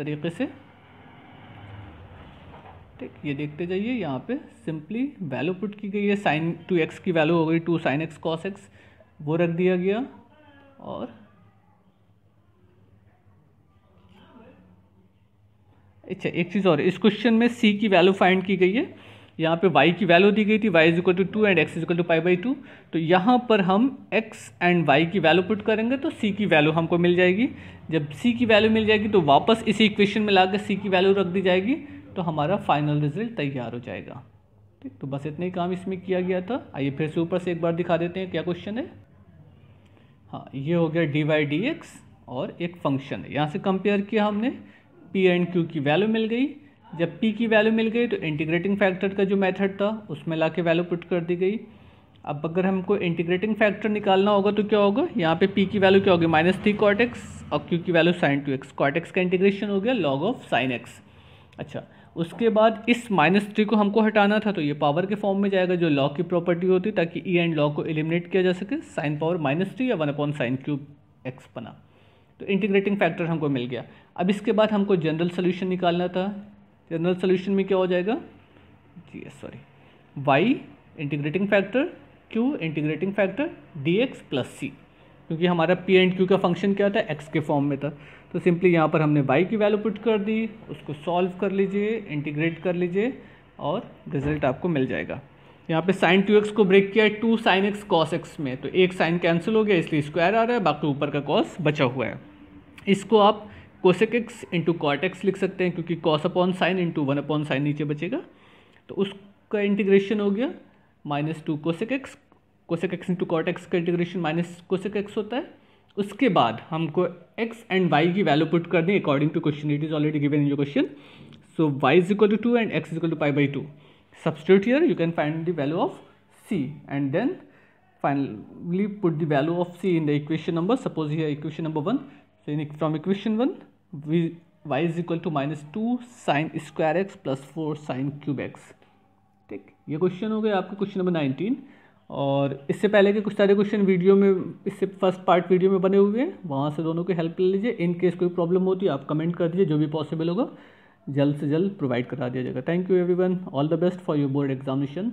तरीके से। ठीक, ये देखते जाइए, यहाँ पे सिंपली वैल्यू पुट की गई है। साइन टू एक्स की वैल्यू हो गई two sine x cos x वो रख दिया गया। और अच्छा एक चीज़ और, इस क्वेश्चन में सी की वैल्यू फाइंड की गई है। यहाँ पे y की वैल्यू दी गई थी, y is equal to two and x is equal to pi by two तो यहाँ पर हम x एंड y की वैल्यू पुट करेंगे तो c की वैल्यू हमको मिल जाएगी। जब c की वैल्यू मिल जाएगी तो वापस इसी इक्वेशन में लाकर c की वैल्यू रख दी जाएगी तो हमारा फाइनल रिज़ल्ट तैयार हो जाएगा। ठीक तो बस इतना ही काम इसमें किया गया था। आइए फिर से ऊपर से एक बार दिखा देते हैं क्या क्वेश्चन है। हाँ ये हो गया डी वाई डी एक्स और एक फ़ंक्शन है। यहाँ से कंपेयर किया हमने पी एंड क्यू की वैल्यू मिल गई। जब p की वैल्यू मिल गई तो इंटीग्रेटिंग फैक्टर का जो मेथड था, उसमें ला के वैल्यू पुट कर दी गई। अब अगर हमको इंटीग्रेटिंग फैक्टर निकालना होगा तो क्या होगा? यहाँ पे p की वैल्यू क्या होगी? माइनस थ्री कॉट एक्स और q की value sine two x cot x का इंटीग्रेशन हो गया लॉग ऑफ़ साइन एक्स अच्छा उसके बाद इस माइनस थ्री को हमको हटाना था तो ये पावर के फॉर्म में जाएगा, जो लॉग की प्रॉपर्टी होती, ताकि ई एंड लॉग को एलिमिनेट किया जा सके। साइन पावर माइनस थ्री या one upon sine cube x बना। तो इंटीग्रेटिंग फैक्टर हमको मिल गया। अब इसके बाद हमको जनरल सोल्यूशन निकालना था। जनरल सोल्यूशन में क्या हो जाएगा? G S sorry y integrating factor q integrating factor d x plus c क्योंकि हमारा पी एंड क्यू का फ़ंक्शन क्या था? एक्स के फॉर्म में था. तो सिंपली यहाँ पर हमने वाई की वैल्यू पुट कर दी, उसको सॉल्व कर लीजिए इंटीग्रेट कर लीजिए और रिज़ल्ट आपको मिल जाएगा. यहाँ पे साइन टू एक्स को ब्रेक किया है two sine x cos x में. तो एक साइन कैंसिल हो गया, इसलिए स्क्वायर आ रहा है, बाकी ऊपर का कॉस बचा हुआ है. इसको आप cosec x into cot x लिख सकते हैं क्योंकि cos upon sine into one upon sine नीचे बचेगा। तो उसका इंटीग्रेशन हो गया minus two cosec x cosec x into cot x का इंटीग्रेशन माइनस कोसेक एक्स होता है। उसके बाद हमको एक्स एंड वाई की वैल्यू पुट करनी according to question it is already given in your question so y is equal to two and x is equal to pi by two substitute here you can find the value of c. And then finally put the value of c in the equation number. Suppose here equation number 1 so in, from equation 1 y is equal to minus 2 sin square x plus 4 sin cube x. ठीक? ये question हो गया आपका question number 19 और इससे पहले के कुछ सारे क्वेश्चन वीडियो में, इससे फ़र्स्ट पार्ट वीडियो में बने हुए हैं। वहाँ से दोनों की हेल्प ले लीजिए। इन केस कोई प्रॉब्लम होती है, आप कमेंट कर दीजिए, जो भी पॉसिबल होगा। जल्द से जल्द प्रोवाइड करा दिया जाएगा। Thank you everyone all the best for your board examination